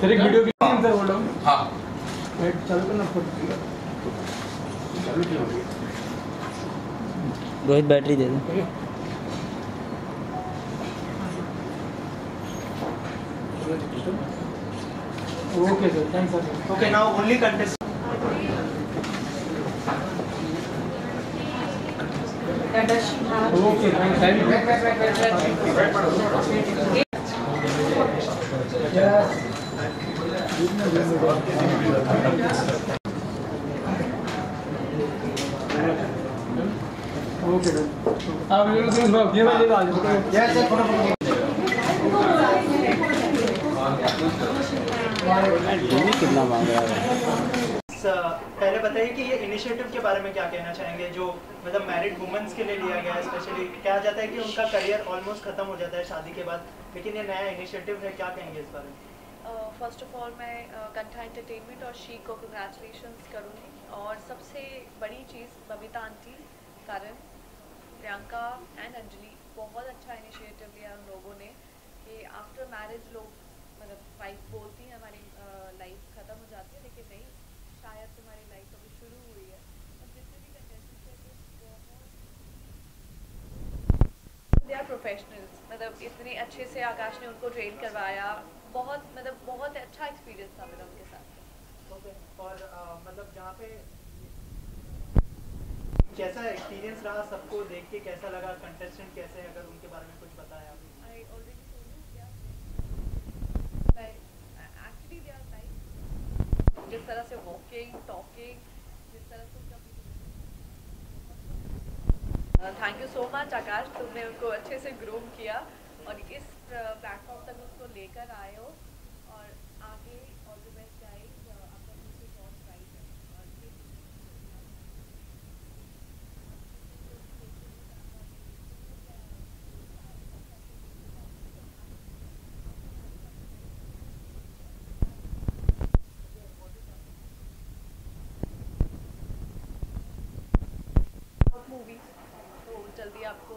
Sir एक video की sir बोलो हाँ वेट चालू करना फ़ोटो रोहित बैटरी दे दो okay sir thanks sir Okay, now only contest. Does she have? Okay thank you. Yes. कितना मांग रहा है पहले बताइए कि ये इनिशिएटिव के बारे में क्या कहना चाहेंगे, जो मतलब मैरिड वुमेन्स के लिए लिया गया है स्पेशली कहा जाता है कि उनका करियर ऑलमोस्ट खत्म हो जाता है शादी के बाद, लेकिन ये नया इनिशिएटिव है, क्या कहेंगे इस बारे में? फ़र्स्ट ऑफ़ ऑल मैं कंठा एंटरटेनमेंट और शी को कंग्रेचुलेशंस करूँगी। और सबसे बड़ी चीज़ बबीता आंटी, करण, प्रियंका एंड अंजलि, बहुत अच्छा इनिशिएटिव लिया उन लोगों ने कि आफ्टर मैरिज लोग मतलब वाइफ बोलती हैं, हमारी लाइफ ख़त्म हो जाती है, लेकिन नहीं, शायद तुम्हारी लाइफ अभी शुरू हुई है। जितने भी दे आर प्रोफेशनल्स मतलब इतने अच्छे से आकाश ने उनको ट्रेन करवाया। बहुत मतलब बहुत अच्छा एक्सपीरियंस था मेरा उनके साथ। ओके और अ, मतलब जहाँ पे कैसा एक्सपीरियंस रहा सबको देख के कैसा लगा कंटेस्टेंट कैसे हैं, अगर उनके बारे में कुछ बताया जिस तरह से walking talking जिस तरह से thank you so much Akash. तुमने उनको अच्छे से ग्रूम किया और इस प्लेटफॉर्म तक उसको लेकर आए हो और आगे ऑल द बेस्ट गाइस आपका फ्यूचर बहुत ब्राइट है और ये मूवीज़ तो जल्दी आपको